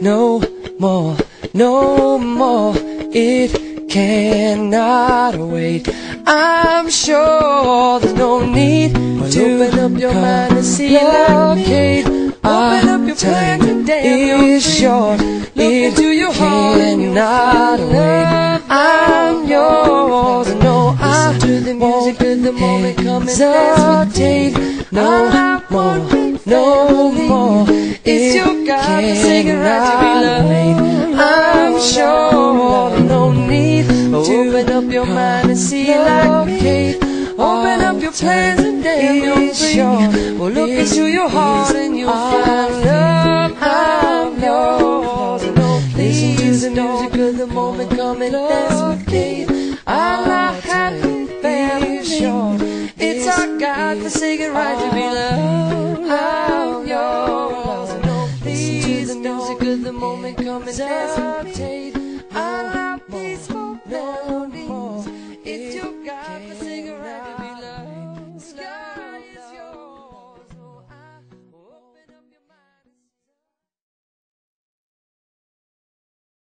no more, no more. It cannot wait. I'm sure there's no need to open up your mind and see like me. Open up your plan today. Is short. It into your heart cannot wait. I'm yours. And no, I to the music of the moment come and dance with me. No more, no more. It's your God-forsaken right to be loved. I'm sure no need to open up your mind and see like me. Open up your plans and then you'll free. Well, look into your heart and you'll find love. I'm yours. No, listen to the music of the moment. Come and dance with me. I'm not happy, very sure. It's our God-forsaken right to be loved. I'm yours the moment come and dance, meditate. I love peaceful.